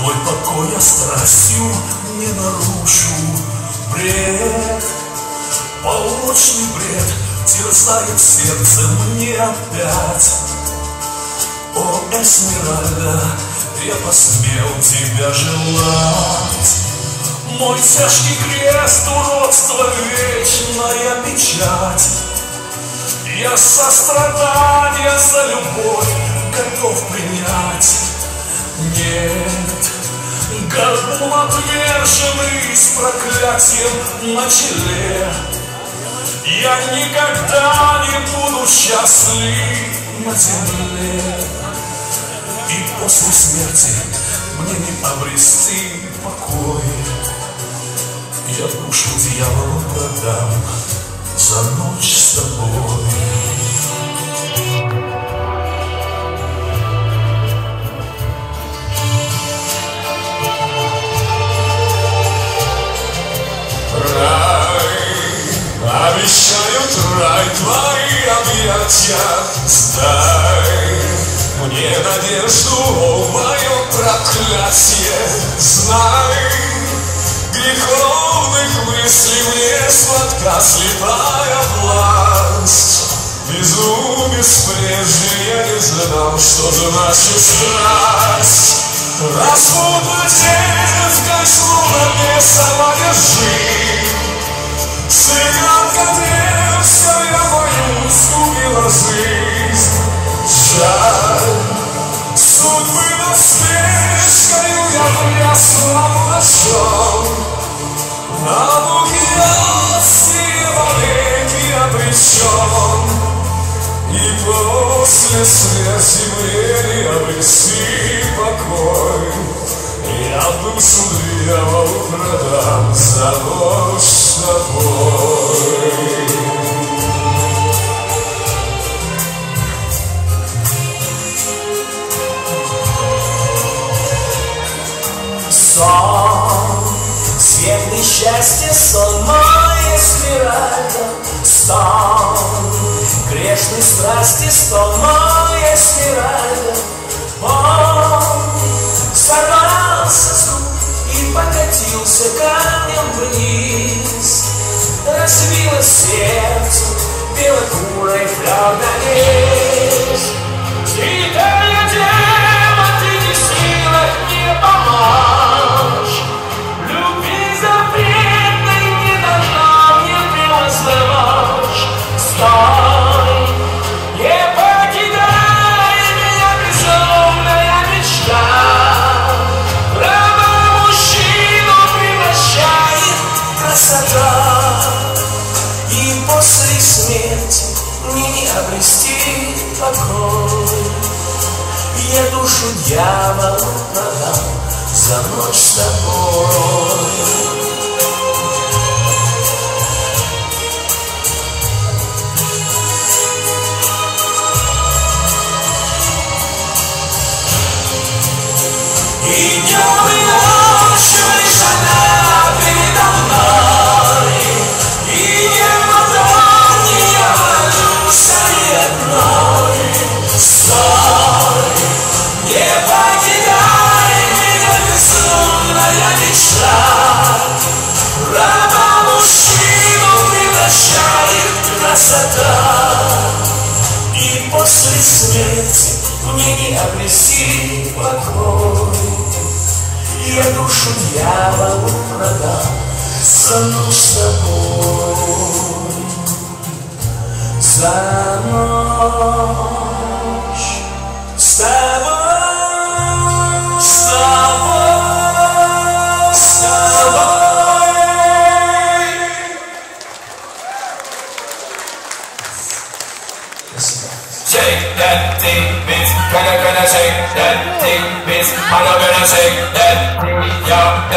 Твой покой я страстью не нарушу. Бред, полночный бред Терзает сердце мне опять. О, Эсмеральда, я посмел тебя желать. Мой тяжкий крест, уродство, вечная печать. Я сострадание за любовь готов принять. Нет, горбун отверженный с проклятием на челе. Я никогда не буду счастлив на земле. И после смерти мне не обрести покой Я душу дьяволу продам за ночь с тобой рай твои объятия Сдай мне надежду, о мое проклятие. Знай, греховных мыслей мне сладка слепая власть. Безумец прежде я не знал, что значит страсть. Распутный в кольцо на сама плащом На бугиости вовеки обречен И после смерти мне не обрести покой Я душу дьяволу продам за ночь с тобой свет несчастья, сон мой эсмеральда Сон, грешной страсти, сон мой эсмеральда Он. Сорвался с губ и покатился камнем вниз. Разбило сердце белокурой флёр Святая после смерти не обрести покой. Я душу дьяволу продам за ночь с тобой красота. И после смерти мне не обрести покой. Я душу дьяволу продам ночь с тобой. За ночь с тобой Shake that thing, bitch. Gonna, gonna shake that thing, bitch. I'm gonna shake that thing, yo.